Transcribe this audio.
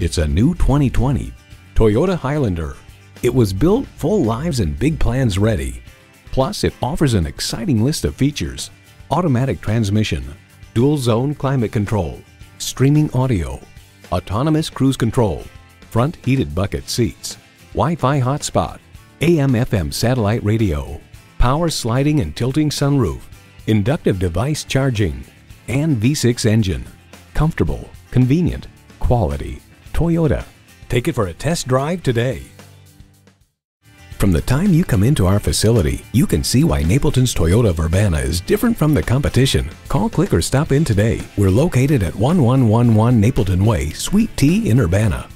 It's a new 2020 Toyota Highlander. It was built full lives and big plans ready. Plus, it offers an exciting list of features. Automatic transmission, dual zone climate control, streaming audio, autonomous cruise control, front heated bucket seats, Wi-Fi hotspot, AM FM satellite radio, power sliding and tilting sunroof, inductive device charging, and V6 engine. Comfortable, convenient, quality. Toyota. Take it for a test drive today. From the time you come into our facility, you can see why Napleton's Toyota of Urbana is different from the competition. Call, click, or stop in today. We're located at 1111 Napleton Way, Suite T in Urbana.